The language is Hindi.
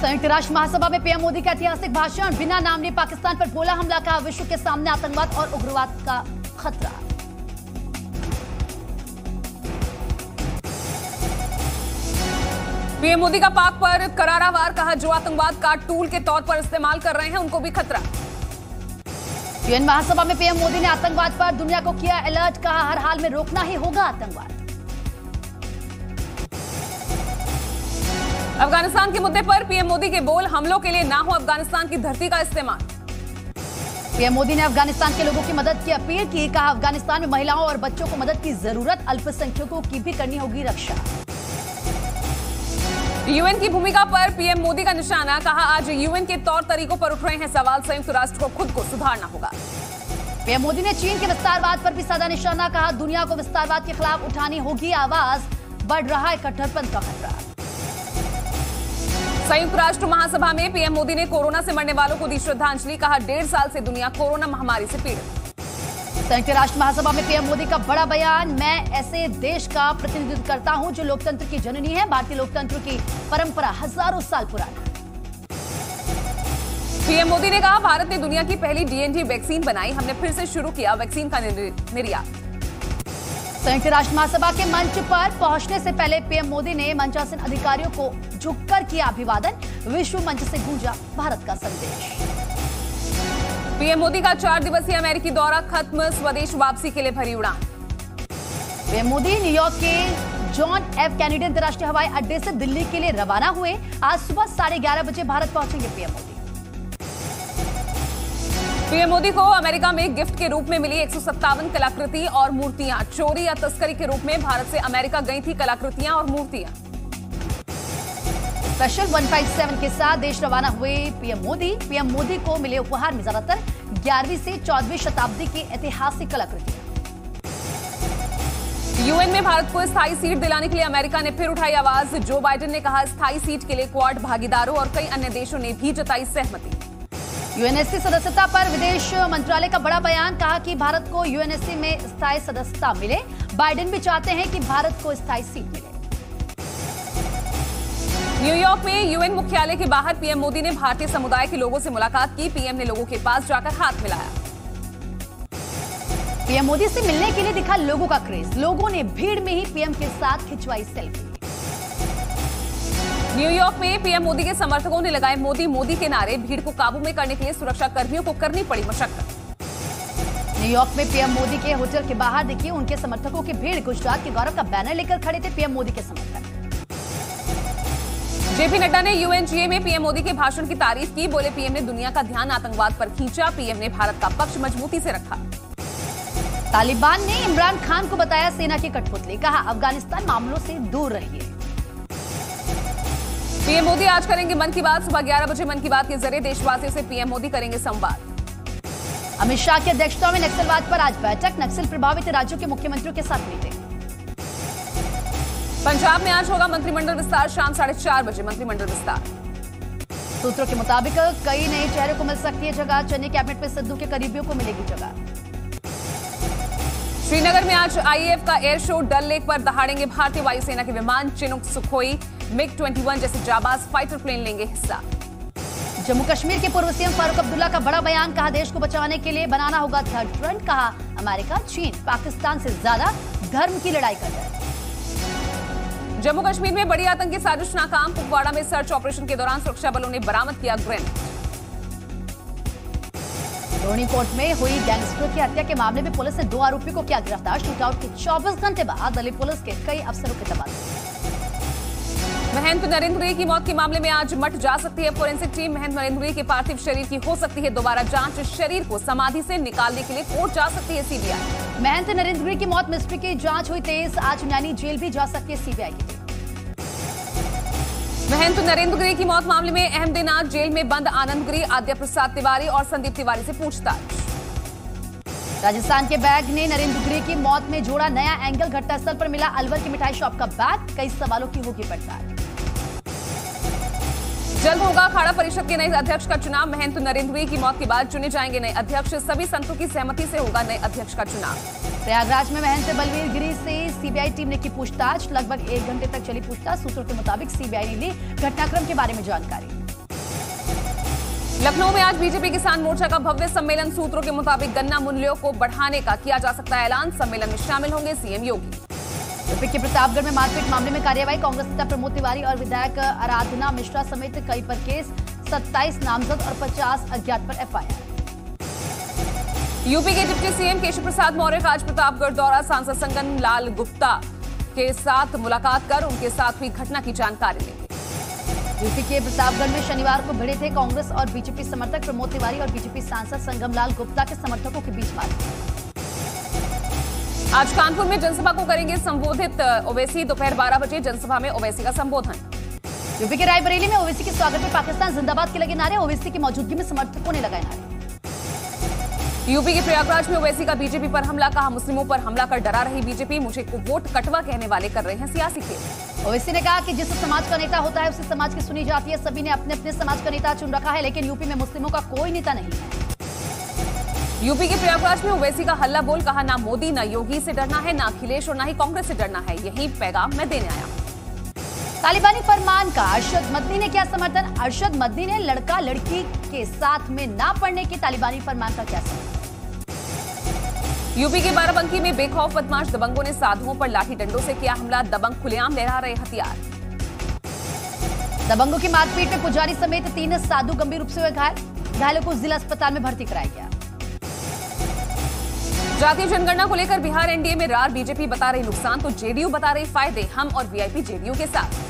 संयुक्त राष्ट्र महासभा में पीएम मोदी का ऐतिहासिक भाषण बिना नाम लिए पाकिस्तान पर बोला हमला कहा विश्व के सामने आतंकवाद और उग्रवाद का खतरा। पीएम मोदी का पाक पर करारा वार कहा जो आतंकवाद का टूल के तौर पर इस्तेमाल कर रहे हैं उनको भी खतरा। यूएन महासभा में पीएम मोदी ने आतंकवाद पर दुनिया को किया अलर्ट कहा हर हाल में रोकना ही होगा आतंकवाद। अफ़गानिस्तान के मुद्दे पर पीएम मोदी के बोल हमलों के लिए ना हो अफ़गानिस्तान की धरती का इस्तेमाल। पीएम मोदी ने अफ़गानिस्तान के लोगों की मदद की अपील की कहा अफ़गानिस्तान में महिलाओं और बच्चों को मदद की ज़रूरत अल्पसंख्यकों की भी करनी होगी रक्षा। यूएन की भूमिका पर पीएम मोदी का निशाना कहा आज यूएन के तौर तरीकों पर उठ रहे हैं सवाल संयुक्त राष्ट्र को खुद को सुधारना होगा। पीएम मोदी ने चीन के विस्तारवाद पर भी साधा निशाना कहा दुनिया को विस्तारवाद के खिलाफ उठानी होगी आवाज़ बढ़ रहा है कट्टरपंथ का खतरा। संयुक्त राष्ट्र महासभा में पीएम मोदी ने कोरोना से मरने वालों को दी श्रद्धांजलि कहा डेढ़ साल से दुनिया कोरोना महामारी से पीड़ित। संयुक्त राष्ट्र महासभा में पीएम मोदी का बड़ा बयान मैं ऐसे देश का प्रतिनिधित्व करता हूँ जो लोकतंत्र की जननी है भारतीय लोकतंत्र की परंपरा हज़ारों साल पुरानी। पीएम मोदी ने कहा भारत ने दुनिया की पहली डीएनडी वैक्सीन बनाई हमने फिर से शुरू किया वैक्सीन का निर्यात। संयुक्त राष्ट्र महासभा के मंच पर पहुँचने से पहले पीएम मोदी ने मंचासीन अधिकारियों को झुककर किया अभिवादन विश्व मंच से गूंजा भारत का संदेश। पीएम मोदी का चार दिवसीय अमेरिकी दौरा खत्म स्वदेश वापसी के लिए भरी उड़ान। पीएम मोदी न्यूयॉर्क के जॉन एफ़ कैनेडी अंतर्राष्ट्रीय हवाई अड्डे से दिल्ली के लिए रवाना हुए। आज सुबह साढ़े ग्यारह बजे भारत पहुँचेंगे पीएम मोदी। पीएम मोदी को अमेरिका में गिफ्ट के रूप में मिली एक कलाकृति और मूर्तियाँ। चोरी या तस्करी के रूप में भारत से अमेरिका गई थी कलाकृतियाँ और मूर्तियाँ। स्पेशल 157 के साथ देश रवाना हुए पीएम मोदी। पीएम मोदी को मिले उपहार में ज़्यादातर 11वीं से 14वीं शताब्दी की ऐतिहासिक कलाकृतियाँ यूएन में भारत को स्थायी सीट दिलाने के लिए अमेरिका ने फिर उठाई आवाज़। जो बाइडेन ने कहा स्थायी सीट के लिए क्वाड भागीदारों और कई अन्य देशों ने भी जताई सहमति। यूएनएससी सदस्यता पर विदेश मंत्रालय का बड़ा बयान कहा कि भारत को यूएनएससी में स्थायी सदस्यता मिले। बाइडेन भी चाहते हैं कि भारत को स्थायी सीट मिले। न्यूयॉर्क में यूएन मुख्यालय के बाहर पीएम मोदी ने भारतीय समुदाय के लोगों से मुलाकात की। पीएम ने लोगों के पास जाकर हाथ मिलाया। पीएम मोदी से मिलने के लिए दिखा लोगों का क्रेज। लोगों ने भीड़ में ही पीएम के साथ खिंचवाई सेल्फी। न्यूयॉर्क में पीएम मोदी के समर्थकों ने लगाए मोदी मोदी के नारे। भीड़ को काबू में करने के लिए सुरक्षा कर्मियों को करनी पड़ी मशक्कत। न्यूयॉर्क में पीएम मोदी के होटल के बाहर देखिए उनके समर्थकों की भीड़। गुजरात के गौरव का बैनर लेकर खड़े थे पीएम मोदी के समर्थक। जेपी नड्डा ने यूएनजीए में पीएम मोदी के भाषण की तारीफ़ की। बोले पीएम ने दुनिया का ध्यान आतंकवाद पर खींचा। पीएम ने भारत का पक्ष मजबूती से रखा। तालिबान ने इमरान खान को बताया सेना के कठपुतले। कहा अफ़गानिस्तान मामलों से दूर रहिए। पीएम मोदी आज करेंगे मन की बात। सुबह 11 बजे मन की बात के ज़रिए देशवासियों से पीएम मोदी करेंगे संवाद। अमित शाह की अध्यक्षता में नक्सलवाद पर आज बैठक। नक्सल प्रभावित राज्यों के मुख्यमंत्रियों के साथ मीटिंग। पंजाब में आज होगा मंत्रिमंडल विस्तार शाम साढ़े चार बजे मंत्रिमंडल विस्तार। सूत्रों के मुताबिक कई नए चेहरे को मिल सकती है जगह। चेन्नई कैबिनेट में सिद्धू के करीबियों को मिलेगी जगह। श्रीनगर में आज आईएएफ का एयर शो डल लेक पर दहाड़ेंगे भारतीय वायुसेना के विमान चिनुक सुखोई मिग 21 जैसे जाबाज फाइटर प्लेन लेंगे हिस्सा। जम्मू कश्मीर के पूर्व सीएम फारूक अब्दुल्ला का बड़ा बयान कहा देश को बचाने के लिए बनाना होगा थर्ड फ्रंट कहा अमेरिका चीन पाकिस्तान से ज़्यादा धर्म की लड़ाई कर रहा है। जम्मू कश्मीर में बड़ी आतंकी साजिश नाकाम। कुपवाड़ा में सर्च ऑपरेशन के दौरान सुरक्षा बलों ने बरामद किया ग्रेन रोनीकोट में हुई गैंगस्टर की हत्या के मामले में पुलिस ने दो आरोपी को किया गिरफ़्तार। शूटआउट के 24 घंटे बाद दिल्ली पुलिस के कई अफसरों के तबादले। महंत नरेंद्र की मौत के मामले में आज मट जा सकती है। फोरेंसिक टीम महंत नरेंद्र के पार्थिव शरीर की हो सकती है। दोबारा जाँच शरीर को समाधि से निकालने के लिए कोर्ट जा सकती है सीबीआई। महंत नरेंद्र की मौत मिस्ट्री की जाँच हुई तेज। आज नैनी जेल भी जा सकती है सीबीआई की महंत नरेंद्र गिरी की मौत मामले में अहम दिन आज जेल में बंद। आनंद गिरी आद्य प्रसाद तिवारी और संदीप तिवारी से पूछताछ। राजस्थान के बैग ने नरेंद्र गिरी की मौत में जोड़ा नया एंगल। घटनास्थल पर मिला अलवर की मिठाई शॉप का बैग। कई सवालों की होगी पड़ताल। जल्द होगा अखाड़ा परिषद के नए अध्यक्ष का चुनाव। महंत नरेंद्र की मौत के बाद चुने जाएँगे नए अध्यक्ष। सभी संतों की सहमति से होगा नए अध्यक्ष का चुनाव। प्रयागराज में महंत बलवीर गिरी से सीबीआई टीम ने की पूछताछ। लगभग एक घंटे तक चली पूछताछ। सूत्रों के मुताबिक सीबीआई ने ली घटनाक्रम के बारे में जानकारी। लखनऊ में आज बीजेपी किसान मोर्चा का भव्य सम्मेलन। सूत्रों के मुताबिक गन्ना मूल्यों को बढ़ाने का किया जा सकता है ऐलान। सम्मेलन में शामिल होंगे सीएम योगी। यूपी के प्रतापगढ़ में मारपीट मामले में कार्यवाही कांग्रेस नेता प्रमोद तिवारी और विधायक आराधना मिश्रा समेत कई पर केस 27 नामजद और 50 अज्ञात पर एफआईआर। यूपी के डिप्टी सीएम केशव प्रसाद मौर्य का आज प्रतापगढ़ दौरा सांसद संगन लाल गुप्ता के साथ मुलाकात कर उनके साथ हुई घटना की जानकारी लेंगे यूपी के प्रतापगढ़ में शनिवार को भिड़े थे कांग्रेस और बीजेपी समर्थक प्रमोद तिवारी और बीजेपी सांसद संगमलाल गुप्ता के समर्थकों के बीच मारपीट आज कानपुर में जनसभा को करेंगे संबोधित ओवैसी। दोपहर 12 बजे जनसभा में ओवैसी का संबोधन। यूपी के रायबरेली में ओवैसी के स्वागत में पाकिस्तान जिंदाबाद के लगे नारे ओवैसी की मौजूदगी में समर्थकों ने लगाए नारे। यूपी के प्रयागराज में ओवैसी का बीजेपी पर हमला कहा मुस्लिमों पर हमला कर डरा रही बीजेपी मुझे वोट कटवा कहने वाले कर रहे हैं सियासी खेल। ओवैसी ने कहा कि जिस समाज का नेता होता है उसी समाज की सुनी जाती है। सभी ने अपने अपने समाज का नेता चुन रखा है लेकिन यूपी में मुस्लिमों का कोई नेता नहीं है। यूपी के प्रयागराज में ओवैसी का हल्ला बोल कहा ना मोदी ना योगी से डरना है ना अखिलेश और ना ही कांग्रेस से डरना है यही पैगाम मैं देने आया तालिबानी फरमान का अरशद मदनी ने किया समर्थन। अरशद मदनी ने लड़का लड़की के साथ में ना पढ़ने के तालिबानी फरमान का क्या समर्थन। यूपी के बाराबंकी में बेखौफ बदमाश दबंगों ने साधुओं पर लाठी डंडों से किया हमला दबंग खुलेआम लहरा रहे हथियार। दबंगों की मारपीट में पुजारी समेत तीन साधु गंभीर रूप से हुए घायल। घायलों को जिला अस्पताल में भर्ती कराया गया। जातीय जनगणना को लेकर बिहार एनडीए में रार, बीजेपी बता रही नुकसान तो जेडीयू बता रही फ़ायदे, हम और वीआईपी जेडीयू के साथ।